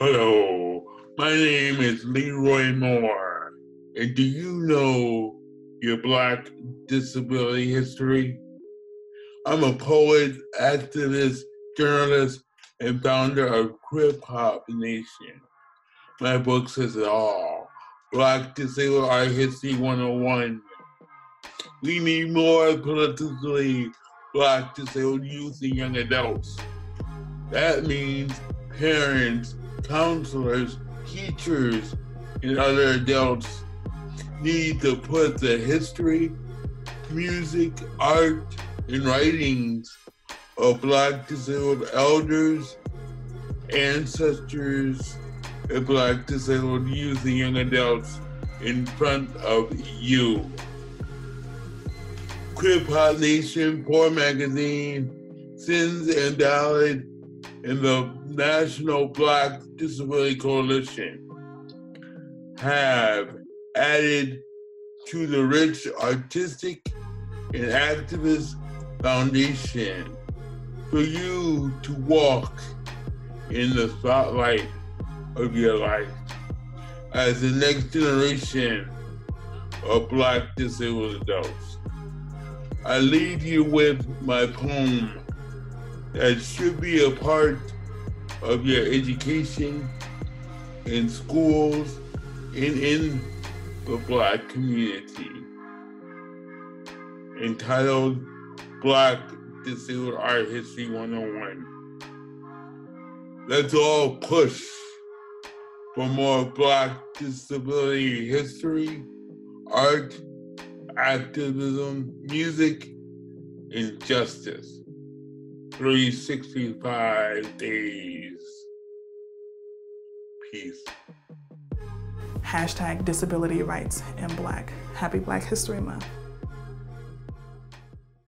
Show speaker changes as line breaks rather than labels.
Hello, my name is Leroy Moore, and do you know your Black disability history? I'm a poet, activist, journalist, and founder of Krip-Hop Nation. My book says it all. Black Disabled Art History 101. We need more politically black disabled youth and young adults. That means parents, counselors, teachers, and other adults need to put the history, music, art, and writings of Black disabled elders, ancestors, and Black disabled youth and young adults in front of you. Crip Nation, Poor Magazine, Sins Invalid, and the National Black Disability Coalition have added to the rich artistic and activist foundation for you to walk in the spotlight of your life as the next generation of Black disabled adults. I leave you with my poem that should be a part of your education in schools and in the Black community entitled Black Disabled Art History 101. Let's all push for more Black disability history, art, activism, music, and justice. 365 days. Peace.
Hashtag disability rights in black. Happy Black History Month.